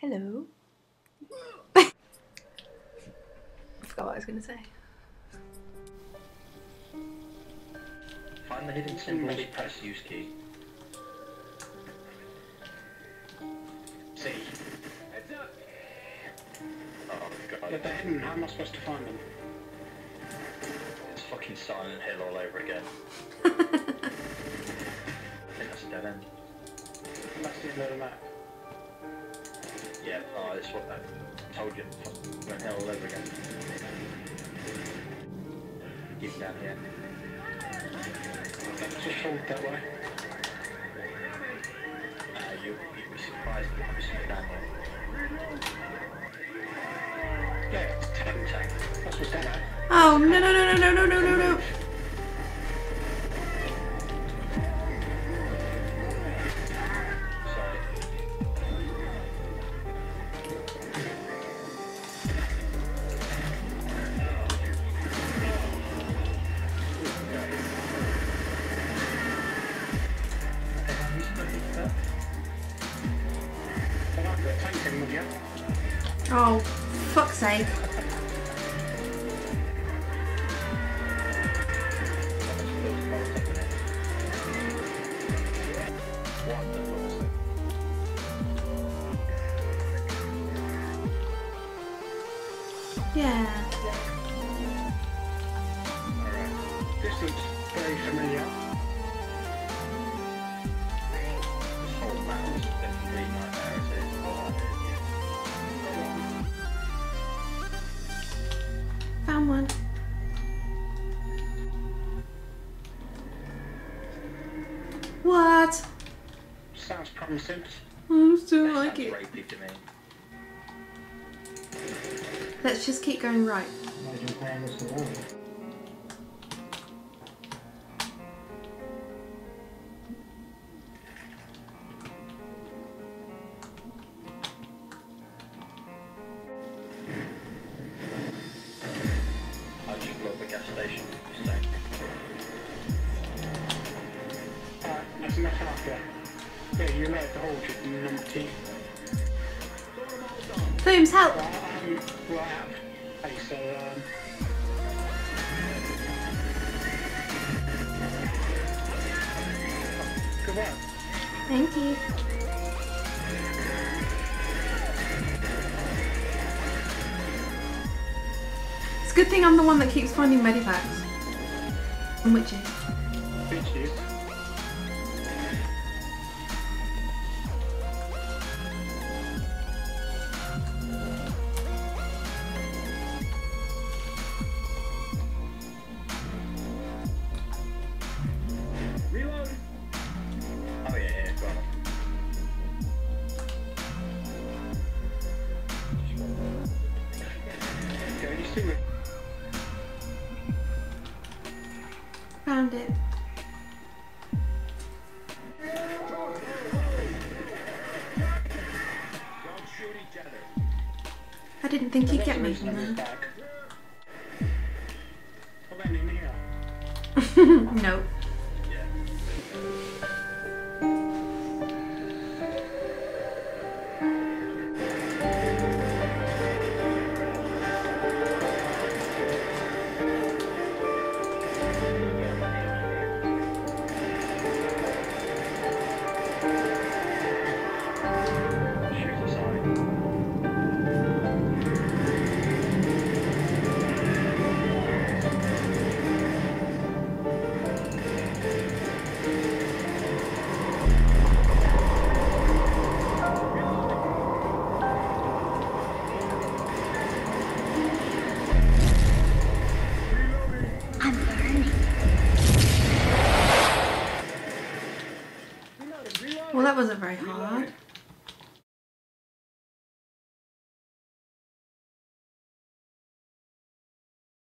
Hello. I forgot what I was going to say. Find the hidden symbols, press use key. See. Heads up! Oh god. Yeah, they're hidden. How am I supposed to find them? It's fucking Silent Hill all over again. I think that's a dead end. That's the end of the map. Oh, what I told you. Hill all over again. Down here. Just hold that way. Uh, you, you'd be surprised down. Yeah, it's ten. Tank. That's what's down there. Oh, no, no, no, no, no, no, no, no, no. Oh, fuck's sake. Yeah. This looks very familiar. What? Sounds promising. I still like it. Rapey to me. Let's just keep going right. That's enough after. Yeah, you're allowed to hold your numpty. Flumes, help! Right. Thank you. It's a good thing I'm the one that keeps finding medipacks. And witches. Bitches. See? Found it. I didn't think you'd get me from there. Back. What about in here? nope. Well, that wasn't very hard.